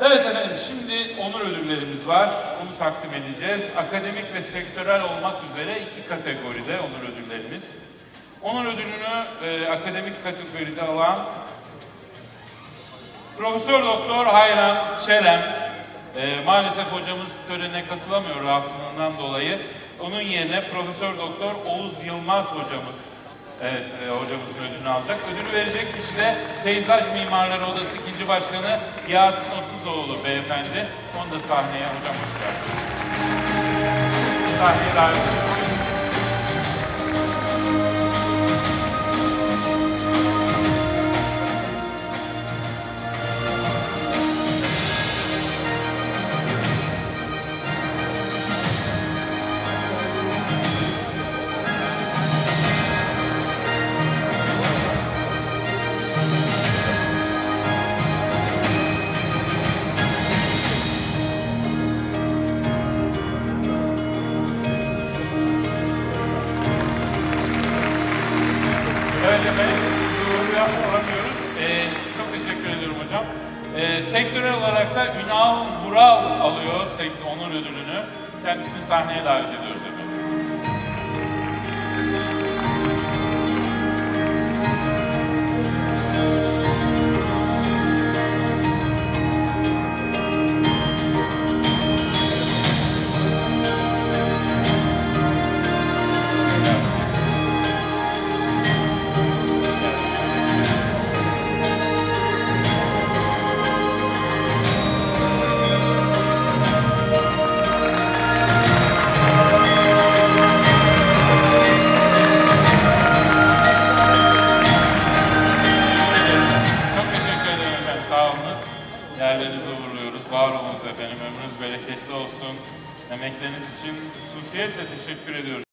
Evet efendim şimdi onur ödüllerimiz var. Bunu takdim edeceğiz. Akademik ve sektörel olmak üzere iki kategoride onur ödüllerimiz. Onur ödülünü e, akademik kategoride alan Profesör Doktor Hayran Çerem e, maalesef hocamız törene katılamıyor rahatsızlığından dolayı. Onun yerine Profesör Doktor Oğuz Yılmaz hocamız Evet, e, hocamızın ödülünü alacak. Ödülü verecek kişi de Peyzaj Mimarları Odası 2. Başkanı Yasin Otuzoğlu beyefendi. Onu da sahneye hocam hoş geldiniz. Sahneye davet ediyorum. Evet efendim, sizi yapamıyoruz. Ee, çok teşekkür ediyorum hocam. Ee, sektörel olarak da Ünal Vural alıyor onur ödülünü. Kendisini sahneye davet ediyoruz olunuz efendim. Ömrünüz bereketli olsun. Emekleriniz için hususiyetle teşekkür ediyoruz.